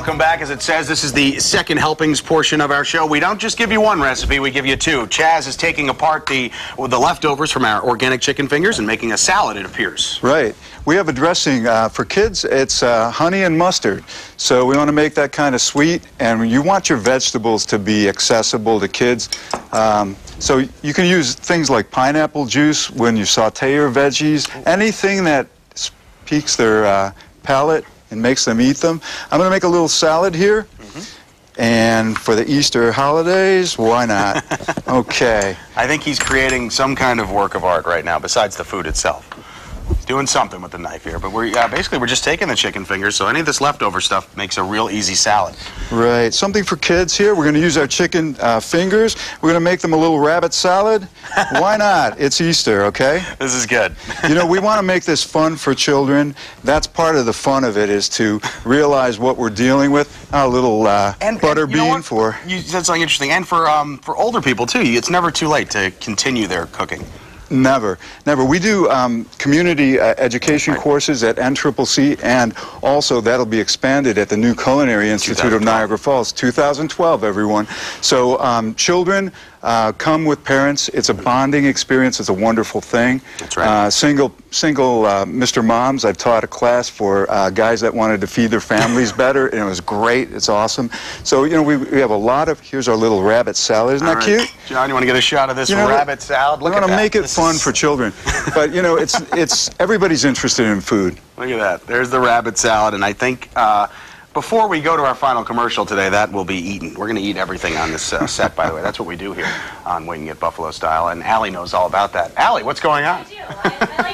welcome back. As it says, this is the second helpings portion of our show. We don't just give you one recipe, we give you two. Chaz is taking apart the, the leftovers from our organic chicken fingers and making a salad, it appears. Right. We have a dressing uh, for kids. It's uh, honey and mustard. So we want to make that kind of sweet, and you want your vegetables to be accessible to kids. Um, so you can use things like pineapple juice when you saute your veggies, anything that piques their uh, palate and makes them eat them. I'm going to make a little salad here. Mm-hmm. And for the Easter holidays, why not? okay. I think he's creating some kind of work of art right now, besides the food itself. Doing something with the knife here, but we're uh, basically we're just taking the chicken fingers, so any of this leftover stuff makes a real easy salad. Right. Something for kids here. We're going to use our chicken uh, fingers. We're going to make them a little rabbit salad. Why not? It's Easter, okay? This is good. you know, we want to make this fun for children. That's part of the fun of it is to realize what we're dealing with. A little uh, and, butter and, you know bean for. You said something interesting, and for um, for older people too. It's never too late to continue their cooking. Never, never. We do um, community uh, education courses at NCCC, and also that'll be expanded at the new Culinary Institute of Niagara Falls, 2012, everyone. So um, children uh, come with parents. It's a bonding experience. It's a wonderful thing. That's right. Uh, single, single uh, Mr. Moms. I've taught a class for uh, guys that wanted to feed their families better, and it was great. It's awesome. So you know, we, we have a lot of. Here's our little rabbit salad. Isn't All that right. cute? John? You want to get a shot of this You know, rabbit salad? Look at want to that. make it fun for children, but you know, it's it's everybody's interested in food. Look at that. There's the rabbit salad, and I think uh, before we go to our final commercial today, that will be eaten. We're going to eat everything on this uh, set, by the way. That's what we do here on Winging It Buffalo Style, and Allie knows all about that. Allie, what's going on? I do. I, I like